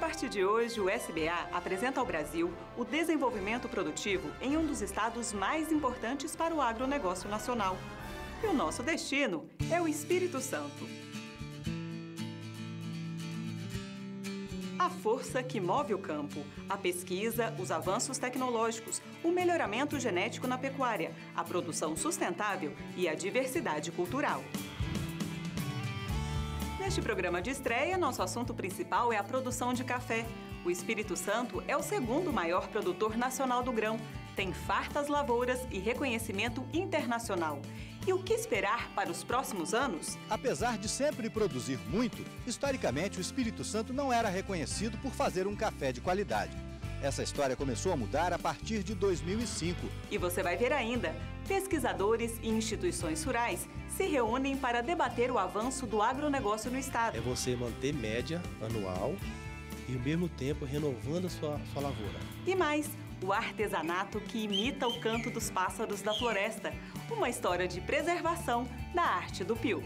Partir de hoje, o SBA apresenta ao Brasil o desenvolvimento produtivo em um dos estados mais importantes para o agronegócio nacional. E o nosso destino é o Espírito Santo. A força que move o campo, a pesquisa, os avanços tecnológicos, o melhoramento genético na pecuária, a produção sustentável e a diversidade cultural. Neste programa de estreia, nosso assunto principal é a produção de café. O Espírito Santo é o segundo maior produtor nacional do grão, tem fartas lavouras e reconhecimento internacional. E o que esperar para os próximos anos? Apesar de sempre produzir muito, historicamente o Espírito Santo não era reconhecido por fazer um café de qualidade. Essa história começou a mudar a partir de 2005. E você vai ver ainda. Pesquisadores e instituições rurais se reúnem para debater o avanço do agronegócio no estado. É você manter média anual e, ao mesmo tempo, renovando a sua, sua lavoura. E mais, o artesanato que imita o canto dos pássaros da floresta. Uma história de preservação da arte do pio.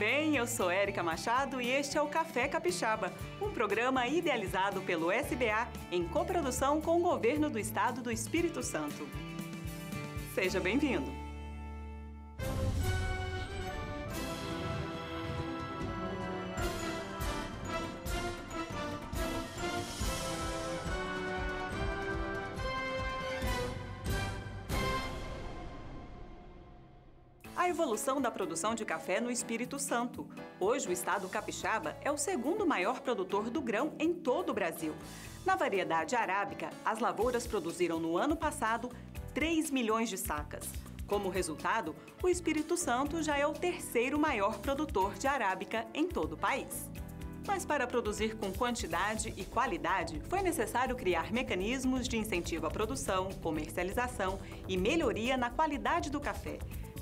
Bem, eu sou Érica Machado e este é o Café Capixaba, um programa idealizado pelo SBA em coprodução com o governo do estado do Espírito Santo. Seja bem-vindo! Evolução da produção de café no Espírito Santo. Hoje, o estado capixaba é o segundo maior produtor do grão em todo o Brasil. Na variedade arábica, as lavouras produziram no ano passado 3 milhões de sacas. Como resultado, o Espírito Santo já é o terceiro maior produtor de arábica em todo o país. Mas para produzir com quantidade e qualidade, foi necessário criar mecanismos de incentivo à produção, comercialização e melhoria na qualidade do café.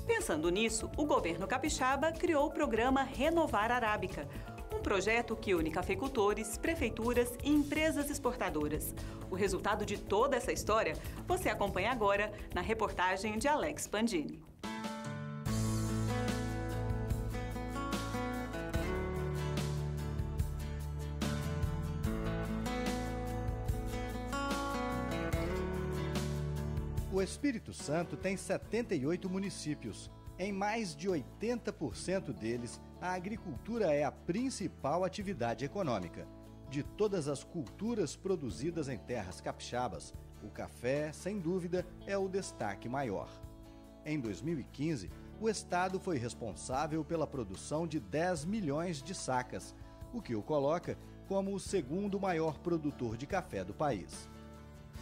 Pensando nisso, o governo capixaba criou o programa Renovar Arábica, um projeto que une cafeicultores, prefeituras e empresas exportadoras. O resultado de toda essa história você acompanha agora na reportagem de Alex Pandini. O Espírito Santo tem 78 municípios. Em mais de 80% deles, a agricultura é a principal atividade econômica. De todas as culturas produzidas em terras capixabas, o café, sem dúvida, é o destaque maior. Em 2015, o estado foi responsável pela produção de 10 milhões de sacas, o que o coloca como o segundo maior produtor de café do país.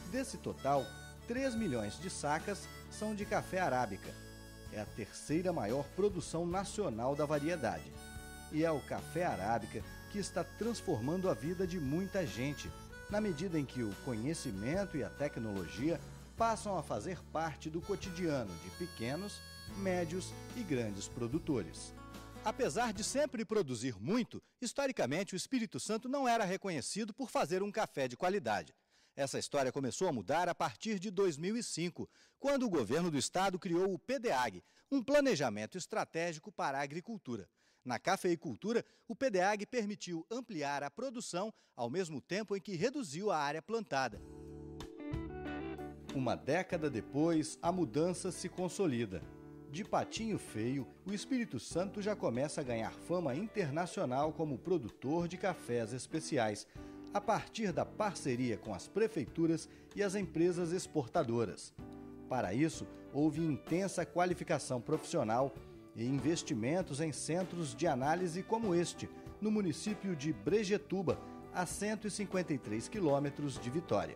Desse total, 3 milhões de sacas são de café arábica. É a terceira maior produção nacional da variedade. E é o café arábica que está transformando a vida de muita gente, na medida em que o conhecimento e a tecnologia passam a fazer parte do cotidiano de pequenos, médios e grandes produtores. Apesar de sempre produzir muito, historicamente o Espírito Santo não era reconhecido por fazer um café de qualidade. Essa história começou a mudar a partir de 2005, quando o governo do estado criou o PDAG, um planejamento estratégico para a agricultura. Na cafeicultura, o PDAG permitiu ampliar a produção ao mesmo tempo em que reduziu a área plantada. Uma década depois, a mudança se consolida. De patinho feio, o Espírito Santo já começa a ganhar fama internacional como produtor de cafés especiais, a partir da parceria com as prefeituras e as empresas exportadoras. Para isso, houve intensa qualificação profissional e investimentos em centros de análise como este, no município de Brejetuba, a 153 quilômetros de Vitória.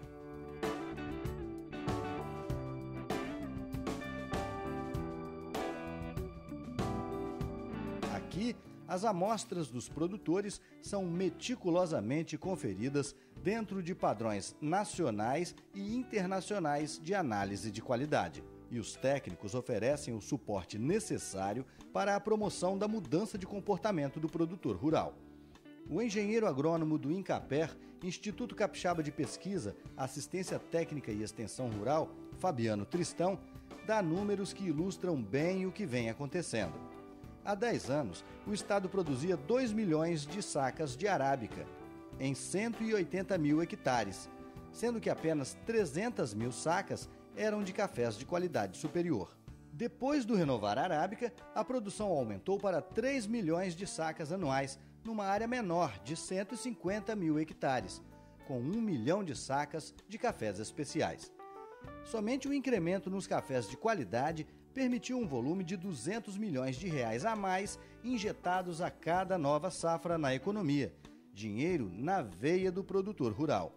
As amostras dos produtores são meticulosamente conferidas dentro de padrões nacionais e internacionais de análise de qualidade. E os técnicos oferecem o suporte necessário para a promoção da mudança de comportamento do produtor rural. O engenheiro agrônomo do INCAPER, Instituto Capixaba de Pesquisa, Assistência Técnica e Extensão Rural, Fabiano Tristão, dá números que ilustram bem o que vem acontecendo. Há 10 anos, o estado produzia 2 milhões de sacas de arábica. em 180 mil hectares, sendo que apenas 300 mil sacas eram de cafés de qualidade superior. Depois do Renovar Arábica, a produção aumentou para 3 milhões de sacas anuais, numa área menor de 150 mil hectares, com 1 milhão de sacas de cafés especiais. Somente o incremento nos cafés de qualidade permitiu um volume de 200 milhões de reais a mais injetados a cada nova safra na economia, dinheiro na veia do produtor rural.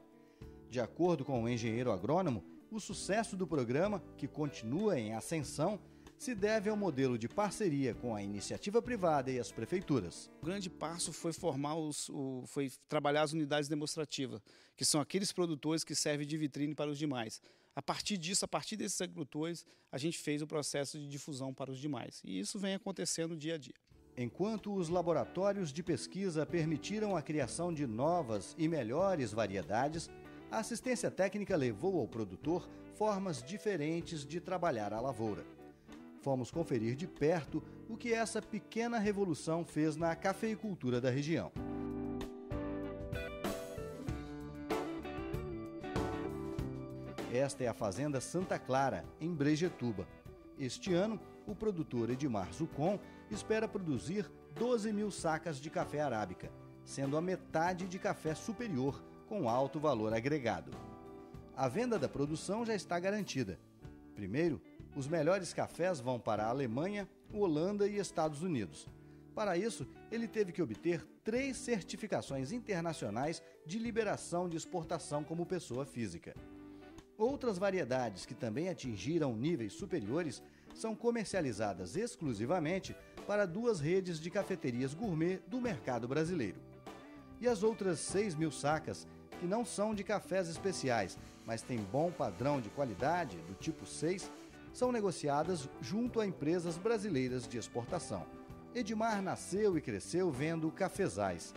De acordo com o engenheiro agrônomo, o sucesso do programa, que continua em ascensão, se deve ao modelo de parceria com a iniciativa privada e as prefeituras. O grande passo foi formar os, o, foi trabalhar as unidades demonstrativas, que são aqueles produtores que servem de vitrine para os demais. A partir disso, a partir desses agricultores, a gente fez o processo de difusão para os demais. E isso vem acontecendo dia a dia. Enquanto os laboratórios de pesquisa permitiram a criação de novas e melhores variedades, a assistência técnica levou ao produtor formas diferentes de trabalhar a lavoura. Fomos conferir de perto o que essa pequena revolução fez na cafeicultura da região. Esta é a Fazenda Santa Clara, em Brejetuba. Este ano, o produtor Edmar Zucon espera produzir 12 mil sacas de café arábica, sendo a metade de café superior com alto valor agregado. A venda da produção já está garantida. Primeiro, os melhores cafés vão para a Alemanha, Holanda e Estados Unidos. Para isso, ele teve que obter três certificações internacionais de liberação de exportação como pessoa física. Outras variedades que também atingiram níveis superiores são comercializadas exclusivamente para duas redes de cafeterias gourmet do mercado brasileiro. E as outras 6 mil sacas que não são de cafés especiais, mas têm bom padrão de qualidade, do tipo 6, são negociadas junto a empresas brasileiras de exportação. Edmar nasceu e cresceu vendo cafezais,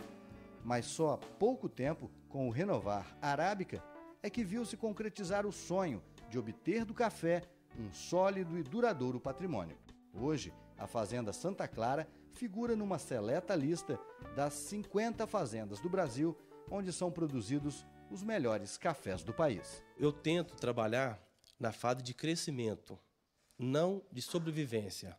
mas só há pouco tempo, com o Renovar Arábica, é que viu se concretizar o sonho de obter do café um sólido e duradouro patrimônio. Hoje, a Fazenda Santa Clara figura numa seleta lista das 50 fazendas do Brasil onde são produzidos os melhores cafés do país. Eu tento trabalhar na fase de crescimento, não de sobrevivência.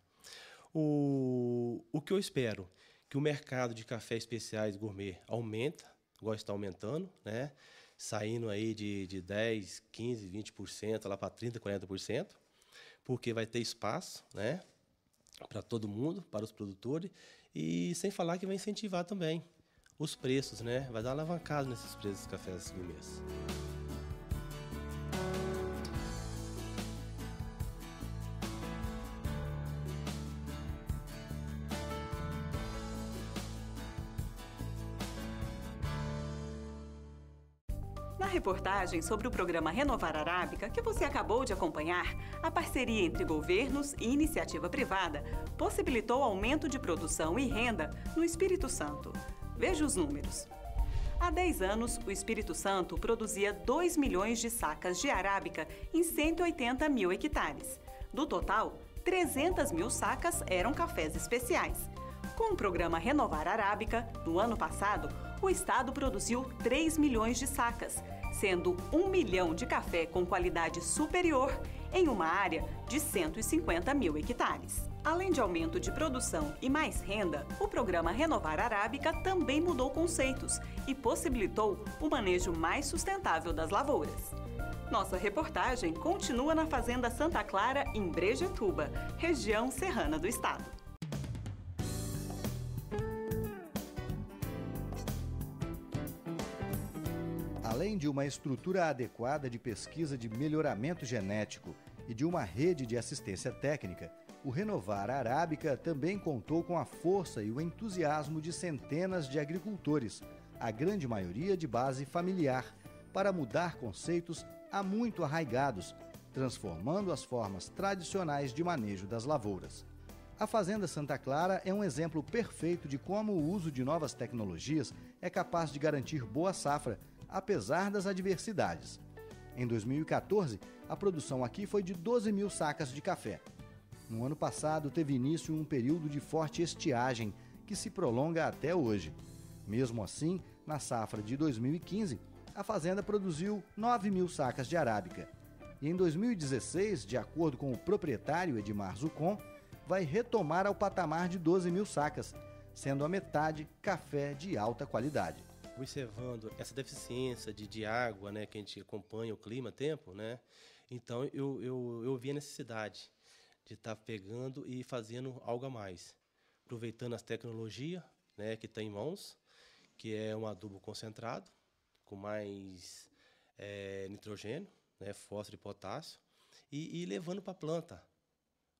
O, o que eu espero? Que o mercado de cafés especiais gourmet aumenta, igual está aumentando, né? Saindo aí de, de 10, 15, 20% lá para 30%, 40%, porque vai ter espaço né? para todo mundo, para os produtores, e sem falar que vai incentivar também os preços, né? Vai dar uma alavancada nesses preços dos cafés gourmets. Reportagem sobre o programa Renovar Arábica, que você acabou de acompanhar, a parceria entre governos e iniciativa privada possibilitou aumento de produção e renda no Espírito Santo. Veja os números. Há 10 anos, o Espírito Santo produzia 2 milhões de sacas de arábica em 180 mil hectares. Do total, 300 mil sacas eram cafés especiais. Com o programa Renovar Arábica, no ano passado, o estado produziu 3 milhões de sacas, sendo 1 milhão de café com qualidade superior em uma área de 150 mil hectares. Além de aumento de produção e mais renda, o programa Renovar Arábica também mudou conceitos e possibilitou o manejo mais sustentável das lavouras. Nossa reportagem continua na Fazenda Santa Clara, em Brejetuba, região serrana do estado. Além de uma estrutura adequada de pesquisa de melhoramento genético e de uma rede de assistência técnica, o Renovar Arábica também contou com a força e o entusiasmo de centenas de agricultores, a grande maioria de base familiar, para mudar conceitos há muito arraigados, transformando as formas tradicionais de manejo das lavouras. A Fazenda Santa Clara é um exemplo perfeito de como o uso de novas tecnologias é capaz de garantir boa safra, apesar das adversidades. Em 2014, a produção aqui foi de 12 mil sacas de café. No ano passado, teve início um período de forte estiagem que se prolonga até hoje. Mesmo assim, Na safra de 2015, a fazenda produziu 9 mil sacas de arábica. E em 2016, de acordo com o proprietário Edmar Zucon, vai retomar ao patamar de 12 mil sacas, sendo a metade café de alta qualidade. Observando essa deficiência de, de água, né, que a gente acompanha o clima, tempo, né, então eu, eu, eu vi a necessidade de estar tá pegando e fazendo algo a mais, aproveitando as tecnologias né, que tem em mãos, que é um adubo concentrado, com mais é, nitrogênio, né, fósforo e potássio, e, e levando para a planta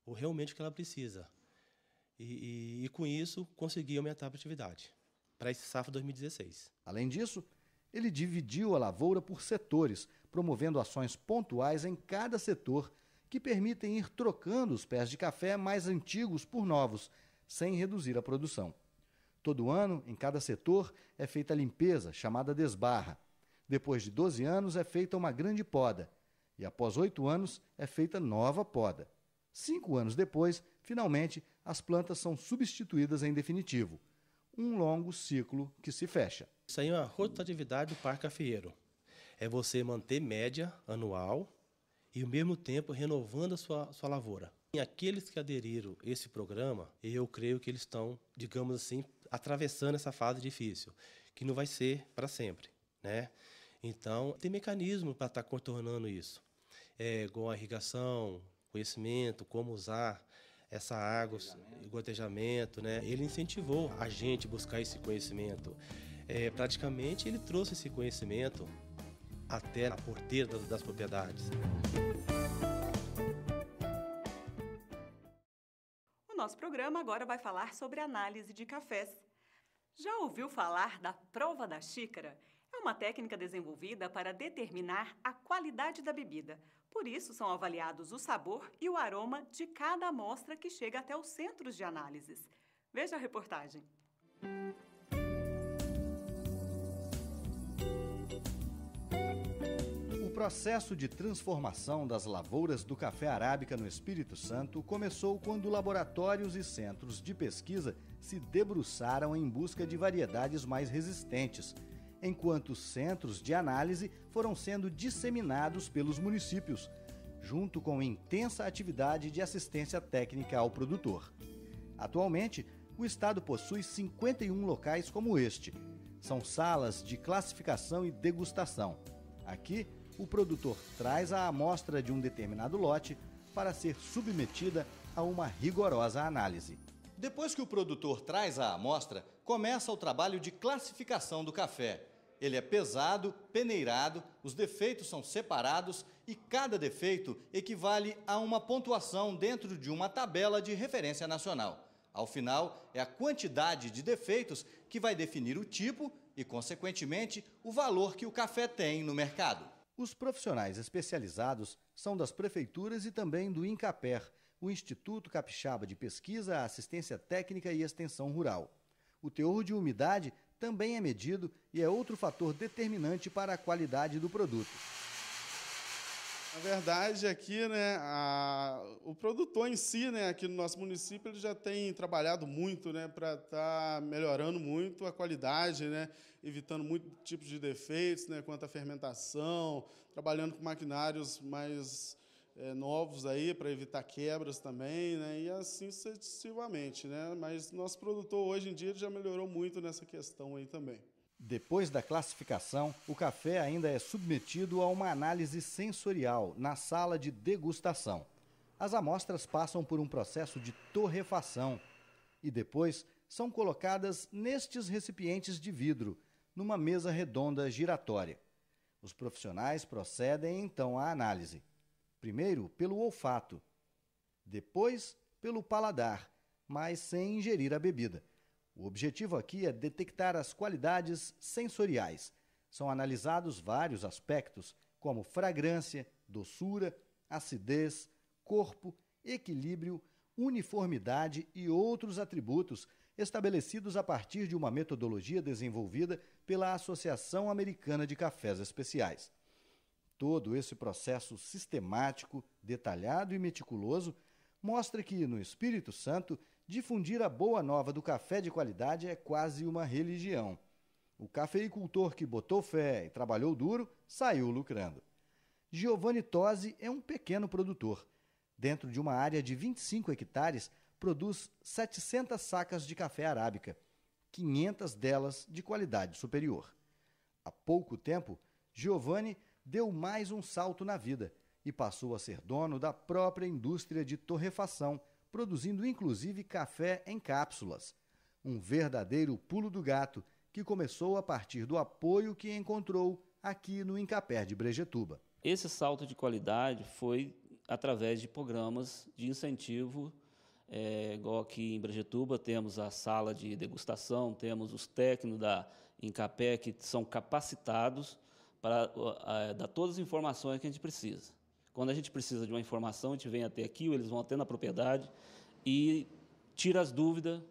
o realmente que ela precisa. E, e, e com isso, consegui aumentar a produtividade para esse safra 2016. Além disso, ele dividiu a lavoura por setores, promovendo ações pontuais em cada setor que permitem ir trocando os pés de café mais antigos por novos, sem reduzir a produção. Todo ano, em cada setor, é feita a limpeza, chamada desbarra. Depois de 12 anos, é feita uma grande poda. E após oito anos, é feita nova poda. Cinco anos depois, finalmente, as plantas são substituídas em definitivo. Um longo ciclo que se fecha. Isso aí é uma rotatividade do parque cafeeiro. É você manter média anual e, ao mesmo tempo, renovando a sua, sua lavoura. E aqueles que aderiram a esse programa, eu creio que eles estão, digamos assim, atravessando essa fase difícil, que não vai ser para sempre, né? Então, tem mecanismo para estar tá contornando isso. É, igual a irrigação, conhecimento, como usar essa água, gotejamento. gotejamento, né? Ele incentivou a gente a buscar esse conhecimento. É, praticamente ele trouxe esse conhecimento até a porteira das, das propriedades. O nosso programa agora vai falar sobre análise de cafés. Já ouviu falar da prova da xícara? É uma técnica desenvolvida para determinar a qualidade da bebida. Por isso, são avaliados o sabor e o aroma de cada amostra que chega até os centros de análises. Veja a reportagem. O processo de transformação das lavouras do café arábica no Espírito Santo começou quando laboratórios e centros de pesquisa se debruçaram em busca de variedades mais resistentes enquanto centros de análise foram sendo disseminados pelos municípios, junto com intensa atividade de assistência técnica ao produtor. Atualmente, o estado possui 51 locais como este. São salas de classificação e degustação. Aqui, o produtor traz a amostra de um determinado lote para ser submetida a uma rigorosa análise. Depois que o produtor traz a amostra, começa o trabalho de classificação do café. Ele é pesado, peneirado, os defeitos são separados e cada defeito equivale a uma pontuação dentro de uma tabela de referência nacional. Ao final, é a quantidade de defeitos que vai definir o tipo e, consequentemente, o valor que o café tem no mercado. Os profissionais especializados são das prefeituras e também do INCAPER, o Instituto Capixaba de Pesquisa, Assistência Técnica e Extensão Rural. O teor de umidade também é medido e é outro fator determinante para a qualidade do produto. Na verdade, aqui, né, a, o produtor em si, né, aqui no nosso município, ele já tem trabalhado muito, né, para estar tá melhorando muito a qualidade, né, evitando muitos tipos de defeitos, né, quanto à fermentação, trabalhando com maquinários mais é, novos aí para evitar quebras também, né? E assim sucessivamente, né? Mas nosso produtor hoje em dia já melhorou muito nessa questão aí também. Depois da classificação, o café ainda é submetido a uma análise sensorial na sala de degustação. As amostras passam por um processo de torrefação e depois são colocadas nestes recipientes de vidro, numa mesa redonda giratória. Os profissionais procedem então à análise. Primeiro pelo olfato, depois pelo paladar, mas sem ingerir a bebida. O objetivo aqui é detectar as qualidades sensoriais. São analisados vários aspectos, como fragrância, doçura, acidez, corpo, equilíbrio, uniformidade e outros atributos estabelecidos a partir de uma metodologia desenvolvida pela Associação Americana de Cafés Especiais. Todo esse processo sistemático, detalhado e meticuloso mostra que, no Espírito Santo, difundir a boa nova do café de qualidade é quase uma religião. O cafeicultor que botou fé e trabalhou duro saiu lucrando. Giovanni Tosi é um pequeno produtor. Dentro de uma área de 25 hectares, produz 700 sacas de café arábica, 500 delas de qualidade superior. Há pouco tempo, Giovanni deu mais um salto na vida e passou a ser dono da própria indústria de torrefação, produzindo inclusive café em cápsulas. Um verdadeiro pulo do gato que começou a partir do apoio que encontrou aqui no Incapé de Brejetuba. Esse salto de qualidade foi através de programas de incentivo, é, igual aqui em Brejetuba temos a sala de degustação, temos os técnicos da Incapé que são capacitados para uh, dar todas as informações que a gente precisa. Quando a gente precisa de uma informação, a gente vem até aqui, ou eles vão até na propriedade e tira as dúvidas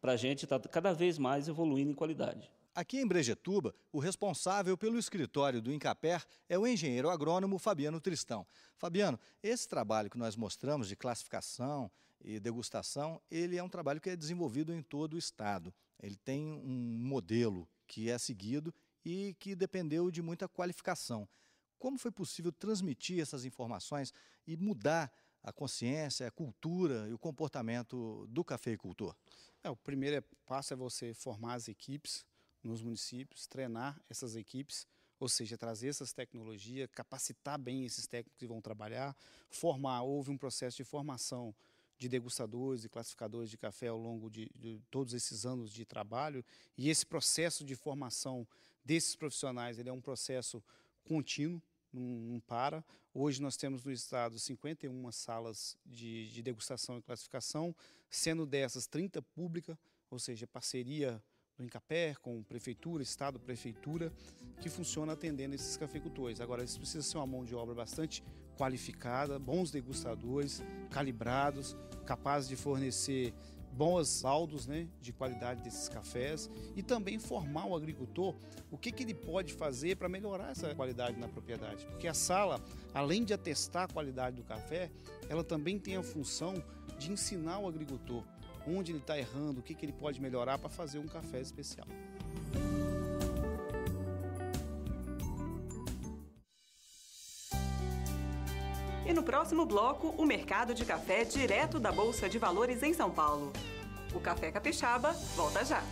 para a gente estar tá cada vez mais evoluindo em qualidade. Aqui em Brejetuba, o responsável pelo escritório do Incaper é o engenheiro agrônomo Fabiano Tristão. Fabiano, esse trabalho que nós mostramos de classificação e degustação, ele é um trabalho que é desenvolvido em todo o estado. Ele tem um modelo que é seguido e que dependeu de muita qualificação. Como foi possível transmitir essas informações e mudar a consciência, a cultura e o comportamento do cafeicultor? É, o primeiro passo é você formar as equipes nos municípios, treinar essas equipes, ou seja, trazer essas tecnologias, capacitar bem esses técnicos que vão trabalhar, formar. Houve um processo de formação de degustadores e classificadores de café ao longo de, de, todos esses anos de trabalho. E esse processo de formação desses profissionais ele é um processo contínuo não, não para. Hoje nós temos no estado 51 salas de, de degustação e classificação sendo dessas 30 públicas ou seja parceria do Incapé, com prefeitura, estado, prefeitura, que funciona atendendo esses cafeicultores. Agora, isso precisa ser uma mão de obra bastante qualificada, bons degustadores, calibrados, capazes de fornecer bons saldos né, de qualidade desses cafés e também formar o agricultor o que, que ele pode fazer para melhorar essa qualidade na propriedade. Porque a sala, além de atestar a qualidade do café, ela também tem a função de ensinar o agricultor onde ele está errando, o que, que ele pode melhorar para fazer um café especial. E no próximo bloco, o mercado de café direto da Bolsa de Valores em São Paulo. O Café Capixaba volta já.